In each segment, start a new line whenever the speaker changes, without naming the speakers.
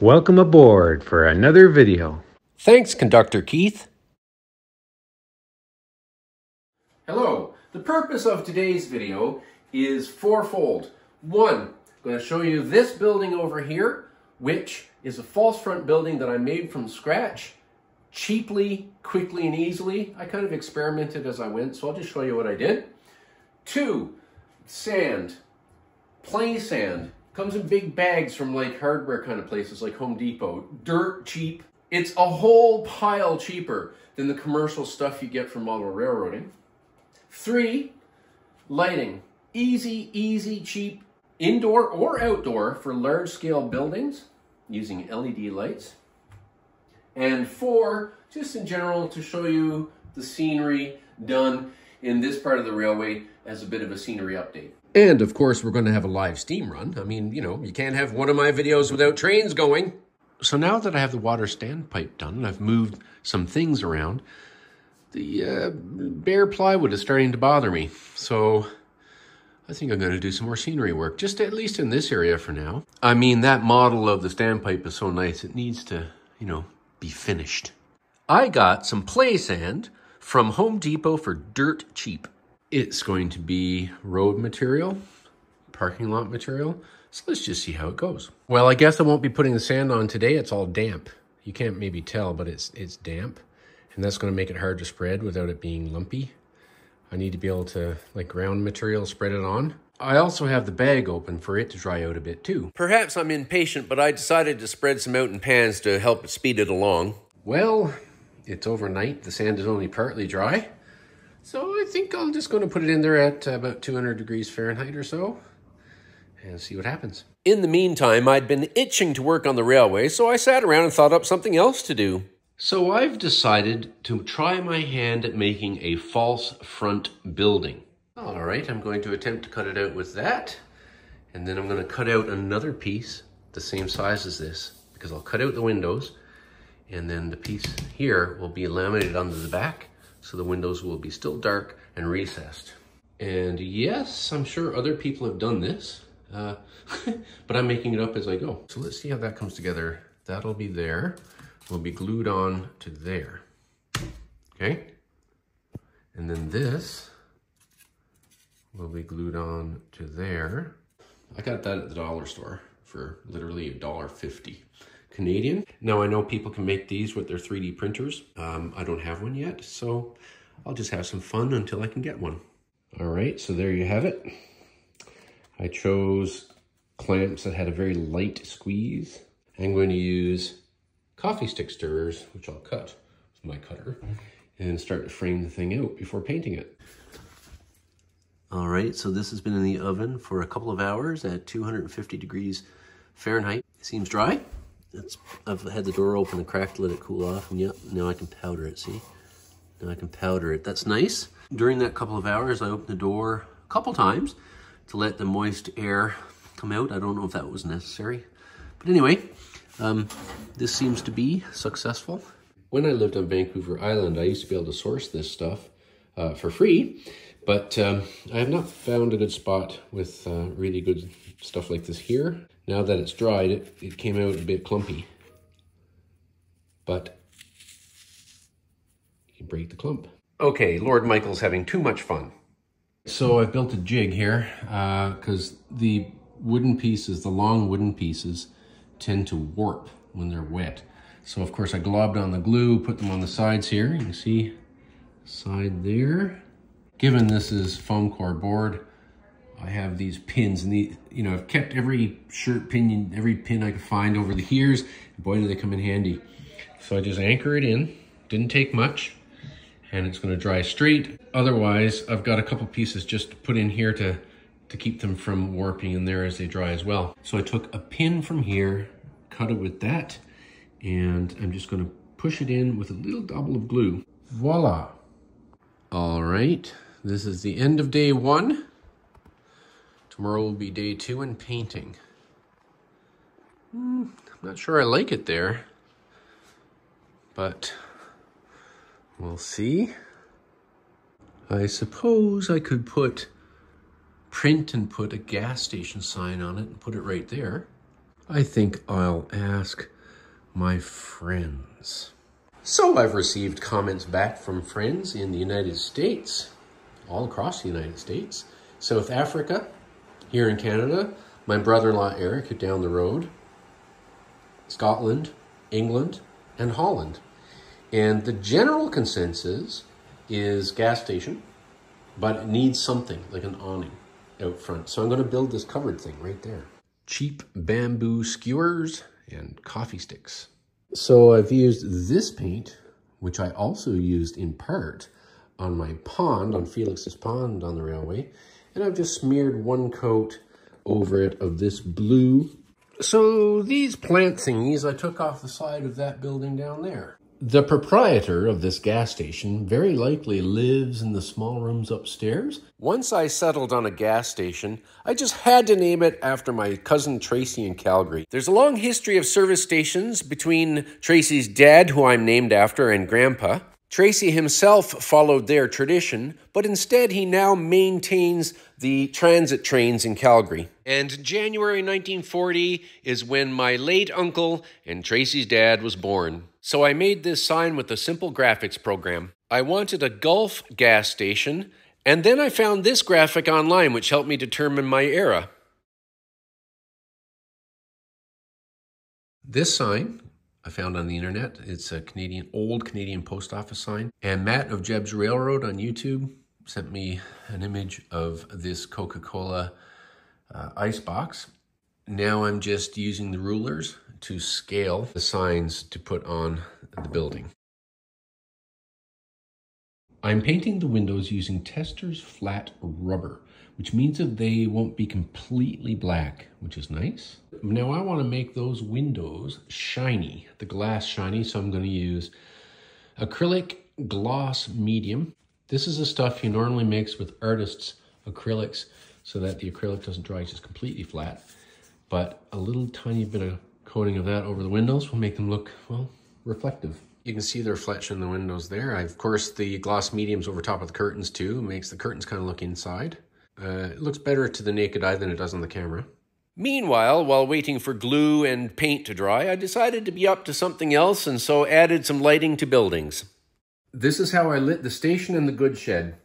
Welcome aboard for another video.
Thanks, Conductor Keith.
Hello. The purpose of today's video is fourfold. One, I'm going to show you this building over here, which is a false front building that I made from scratch, cheaply, quickly, and easily. I kind of experimented as I went, so I'll just show you what I did. Two, sand, plain sand. Comes in big bags from like hardware kind of places like Home Depot. Dirt cheap. It's a whole pile cheaper than the commercial stuff you get from model railroading. Three, lighting. Easy, easy, cheap, indoor or outdoor for large scale buildings using LED lights. And four, just in general to show you the scenery done in this part of the railway as a bit of a scenery update.
And of course, we're going to have a live steam run. I mean, you know, you can't have one of my videos without trains going. So now that I have the water standpipe done and I've moved some things around, the uh, bare plywood is starting to bother me. So I think I'm going to do some more scenery work, just at least in this area for now. I mean, that model of the standpipe is so nice, it needs to, you know, be finished. I got some play sand from Home Depot for dirt cheap. It's going to be road material, parking lot material. So let's just see how it goes. Well, I guess I won't be putting the sand on today. It's all damp. You can't maybe tell, but it's it's damp. And that's going to make it hard to spread without it being lumpy. I need to be able to, like ground material, spread it on. I also have the bag open for it to dry out a bit too. Perhaps I'm impatient, but I decided to spread some out in pans to help speed it along. Well, it's overnight. The sand is only partly dry. So I think I'm just going to put it in there at about 200 degrees Fahrenheit or so and see what happens. In the meantime, I'd been itching to work on the railway, so I sat around and thought up something else to do. So I've decided to try my hand at making a false front building. All right, I'm going to attempt to cut it out with that. And then I'm going to cut out another piece the same size as this because I'll cut out the windows and then the piece here will be laminated onto the back so the windows will be still dark and recessed. And yes, I'm sure other people have done this, uh, but I'm making it up as I go. So let's see how that comes together. That'll be there, will be glued on to there, okay? And then this will be glued on to there. I got that at the dollar store for literally a dollar fifty. Canadian. Now I know people can make these with their 3D printers. Um, I don't have one yet, so I'll just have some fun until I can get one. All right, so there you have it. I chose clamps that had a very light squeeze. I'm going to use coffee stick stirrers, which I'll cut with my cutter, and start to frame the thing out before painting it. All right, so this has been in the oven for a couple of hours at 250 degrees Fahrenheit. It seems dry. It's, I've had the door open and cracked let it cool off, and yep, now I can powder it, see? Now I can powder it. That's nice. During that couple of hours, I opened the door a couple times to let the moist air come out. I don't know if that was necessary. But anyway, um, this seems to be successful. When I lived on Vancouver Island, I used to be able to source this stuff uh, for free, but um, I have not found a good spot with uh, really good stuff like this here. Now that it's dried, it, it came out a bit clumpy. But you can break the clump. Okay, Lord Michael's having too much fun. So I've built a jig here because uh, the wooden pieces, the long wooden pieces, tend to warp when they're wet. So of course I globbed on the glue, put them on the sides here. You can see side there. Given this is foam core board, I have these pins and the, you know, I've kept every shirt pin, every pin I could find over the years. Boy, do they come in handy. So I just anchor it in, didn't take much, and it's gonna dry straight. Otherwise, I've got a couple pieces just put in here to, to keep them from warping in there as they dry as well. So I took a pin from here, cut it with that, and I'm just gonna push it in with a little double of glue. Voila. All right, this is the end of day one. Tomorrow will be day two in painting. Mm, I'm not sure I like it there, but we'll see. I suppose I could put print and put a gas station sign on it and put it right there. I think I'll ask my friends. So I've received comments back from friends in the United States, all across the United States, South Africa, here in Canada, my brother-in-law Eric down the road, Scotland, England, and Holland. And the general consensus is gas station, but it needs something like an awning out front. So I'm going to build this covered thing right there. Cheap bamboo skewers and coffee sticks. So I've used this paint, which I also used in part on my pond, on Felix's pond on the railway. And I've just smeared one coat over it of this blue. So these plant thingies I took off the side of that building down there. The proprietor of this gas station very likely lives in the small rooms upstairs. Once I settled on a gas station, I just had to name it after my cousin Tracy in Calgary. There's a long history of service stations between Tracy's dad, who I'm named after, and Grandpa. Tracy himself followed their tradition, but instead he now maintains the transit trains in Calgary. And January 1940 is when my late uncle and Tracy's dad was born. So I made this sign with a simple graphics program. I wanted a Gulf gas station, and then I found this graphic online which helped me determine my era. This sign I found on the internet. It's a Canadian, old Canadian post office sign. And Matt of Jeb's Railroad on YouTube sent me an image of this Coca-Cola uh, ice box. Now I'm just using the rulers to scale the signs to put on the building. I'm painting the windows using Tester's flat rubber which means that they won't be completely black, which is nice. Now I want to make those windows shiny, the glass shiny, so I'm going to use acrylic gloss medium. This is the stuff you normally mix with artists acrylics so that the acrylic doesn't dry just completely flat. But a little tiny bit of coating of that over the windows will make them look, well, reflective. You can see the reflection in the windows there. I, of course, the gloss mediums over top of the curtains too makes the curtains kind of look inside. Uh, it looks better to the naked eye than it does on the camera. Meanwhile, while waiting for glue and paint to dry, I decided to be up to something else and so added some lighting to buildings. This is how I lit the station and the goods shed.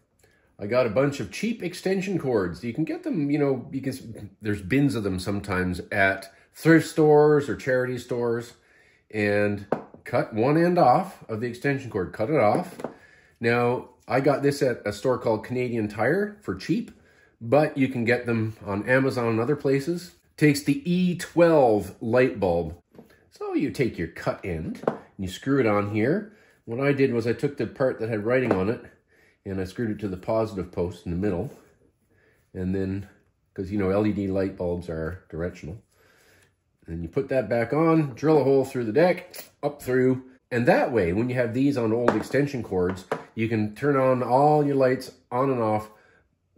I got a bunch of cheap extension cords. You can get them, you know, because there's bins of them sometimes at thrift stores or charity stores. And cut one end off of the extension cord, cut it off. Now, I got this at a store called Canadian Tire for cheap but you can get them on Amazon and other places. Takes the E12 light bulb. So you take your cut end and you screw it on here. What I did was I took the part that had writing on it and I screwed it to the positive post in the middle. And then, because you know LED light bulbs are directional. And you put that back on, drill a hole through the deck, up through. And that way, when you have these on old extension cords, you can turn on all your lights on and off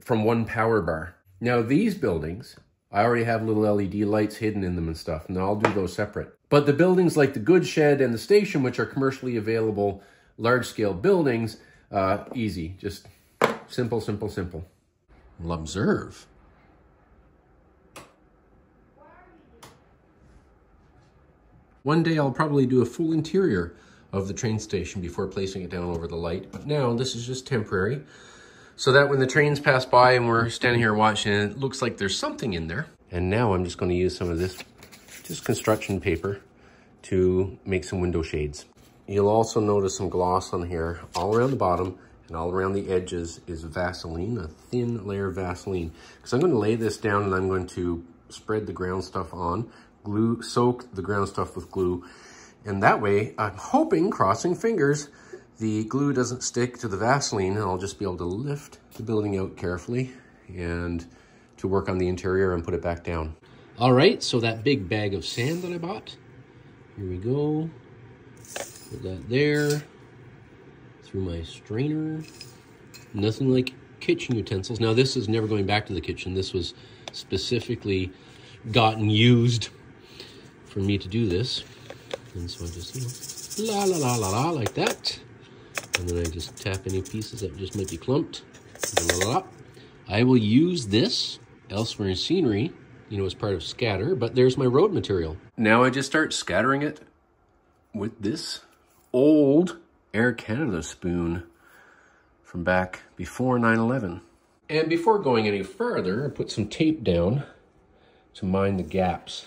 from one power bar. Now these buildings, I already have little LED lights hidden in them and stuff, and I'll do those separate. But the buildings like the goods shed and the station, which are commercially available large scale buildings, uh, easy, just simple, simple, simple. Well, observe. One day I'll probably do a full interior of the train station before placing it down over the light, but now this is just temporary so that when the trains pass by and we're standing here watching, it looks like there's something in there. And now I'm just gonna use some of this, just construction paper to make some window shades. You'll also notice some gloss on here all around the bottom and all around the edges is Vaseline, a thin layer of Vaseline. Because I'm gonna lay this down and I'm going to spread the ground stuff on, glue, soak the ground stuff with glue. And that way, I'm hoping, crossing fingers, the glue doesn't stick to the Vaseline and I'll just be able to lift the building out carefully and to work on the interior and put it back down. All right, so that big bag of sand that I bought, here we go. Put that there, through my strainer. Nothing like kitchen utensils. Now this is never going back to the kitchen. This was specifically gotten used for me to do this. And so I just, you know, la la la la la like that. And then I just tap any pieces that just might be clumped. I will use this elsewhere in scenery you know, as part of scatter, but there's my road material. Now I just start scattering it with this old Air Canada spoon from back before 9-11. And before going any further, I put some tape down to mind the gaps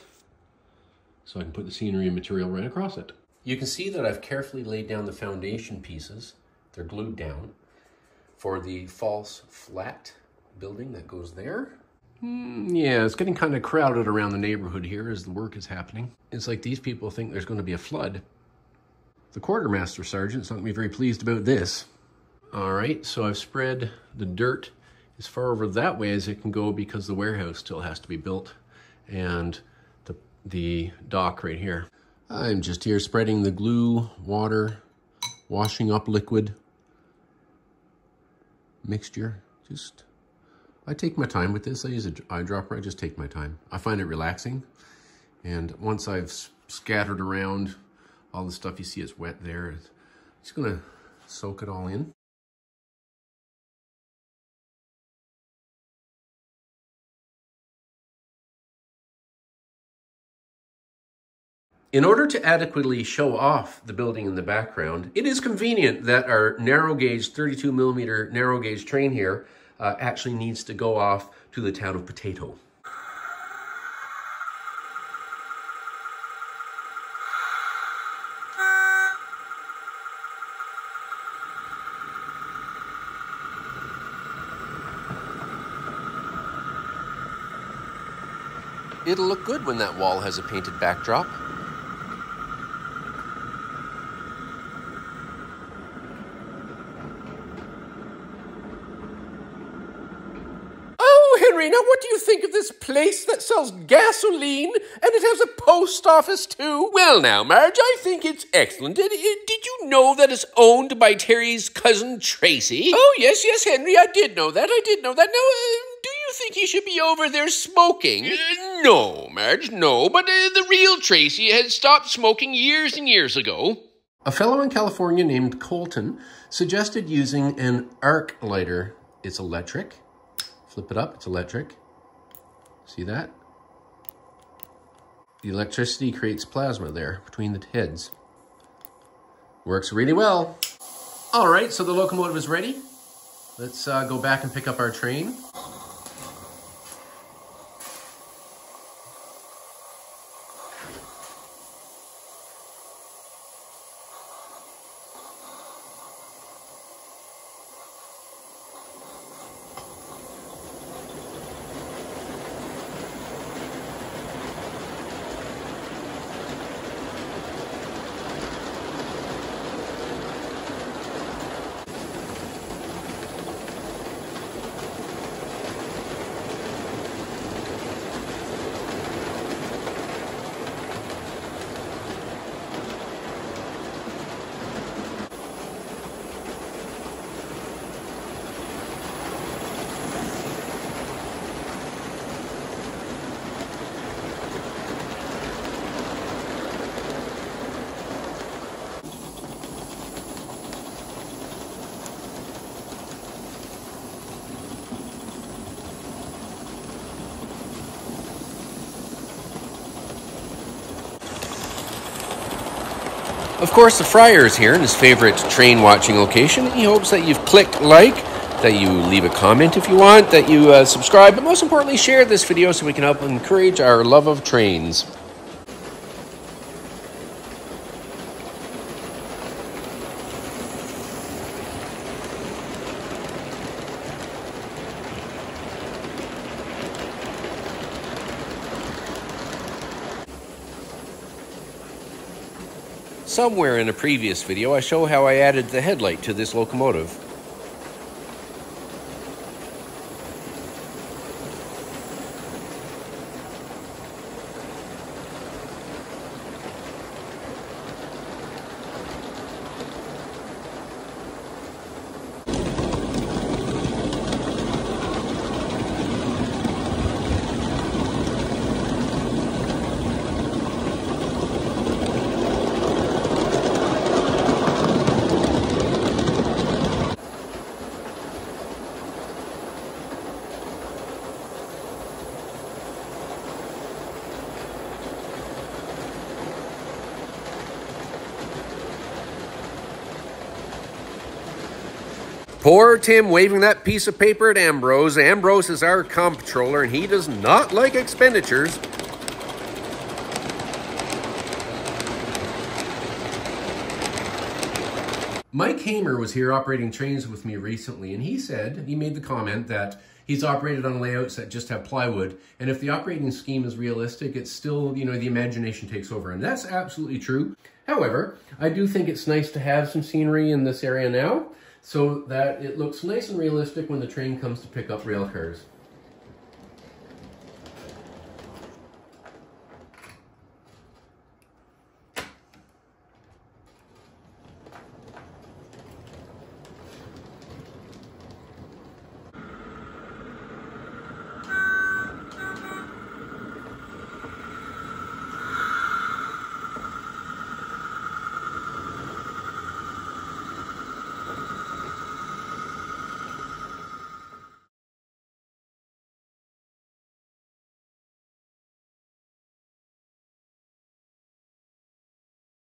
so I can put the scenery and material right across it. You can see that I've carefully laid down the foundation pieces. They're glued down for the false flat building that goes there. Mm, yeah, it's getting kind of crowded around the neighborhood here as the work is happening. It's like these people think there's going to be a flood. The quartermaster sergeant's not going to be very pleased about this. All right, so I've spread the dirt as far over that way as it can go because the warehouse still has to be built and the, the dock right here. I'm just here spreading the glue, water, washing up liquid mixture. Just, I take my time with this. I use an eyedropper. I just take my time. I find it relaxing. And once I've scattered around all the stuff you see is wet there, it's just gonna soak it all in. In order to adequately show off the building in the background, it is convenient that our narrow gauge, 32 millimeter narrow gauge train here uh, actually needs to go off to the town of Potato. It'll look good when that wall has a painted backdrop.
Now, what do you think of this place that sells gasoline and it has a post office too?
Well, now, Marge, I think it's excellent. Did, did you know that it's owned by Terry's cousin Tracy?
Oh, yes, yes, Henry, I did know that. I did know that. Now, uh, do you think he should be over there smoking?
Uh, no, Marge, no. But uh, the real Tracy had stopped smoking years and years ago. A fellow in California named Colton suggested using an arc lighter. It's electric Flip it up, it's electric. See that? The electricity creates plasma there between the heads. Works really well. All right, so the locomotive is ready. Let's uh, go back and pick up our train. Of course, the Friar is here in his favorite train watching location. He hopes that you've clicked like, that you leave a comment if you want, that you uh, subscribe, but most importantly, share this video so we can help encourage our love of trains. Somewhere in a previous video, I show how I added the headlight to this locomotive. Poor Tim waving that piece of paper at Ambrose. Ambrose is our comptroller and he does not like expenditures. Mike Hamer was here operating trains with me recently, and he said, he made the comment that he's operated on layouts that just have plywood, and if the operating scheme is realistic, it's still, you know, the imagination takes over, and that's absolutely true. However, I do think it's nice to have some scenery in this area now, so that it looks nice and realistic when the train comes to pick up rail cars.